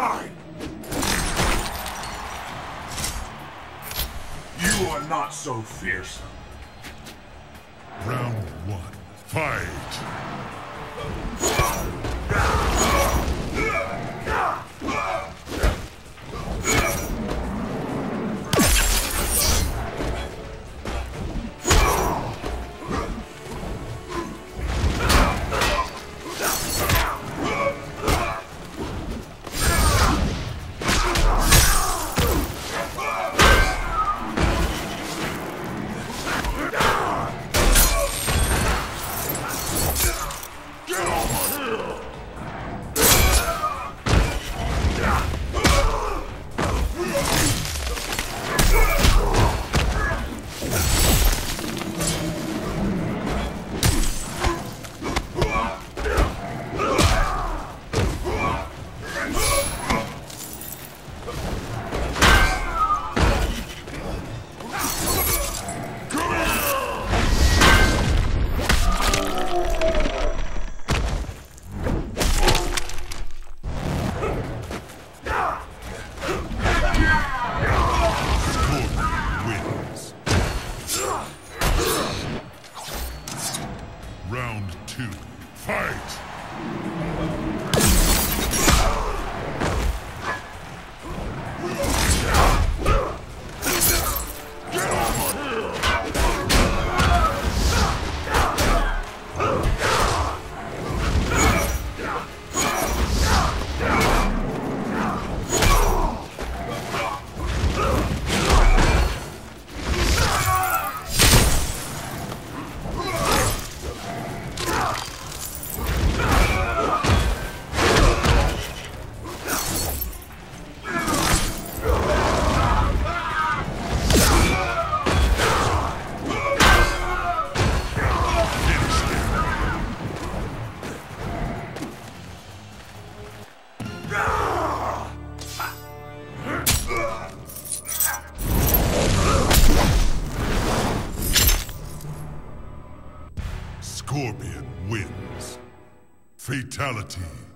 mine! You are not so fearsome. Round one, fight! Huh? Round two. Fight! Scorpion wins. Fatality.